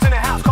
In the house.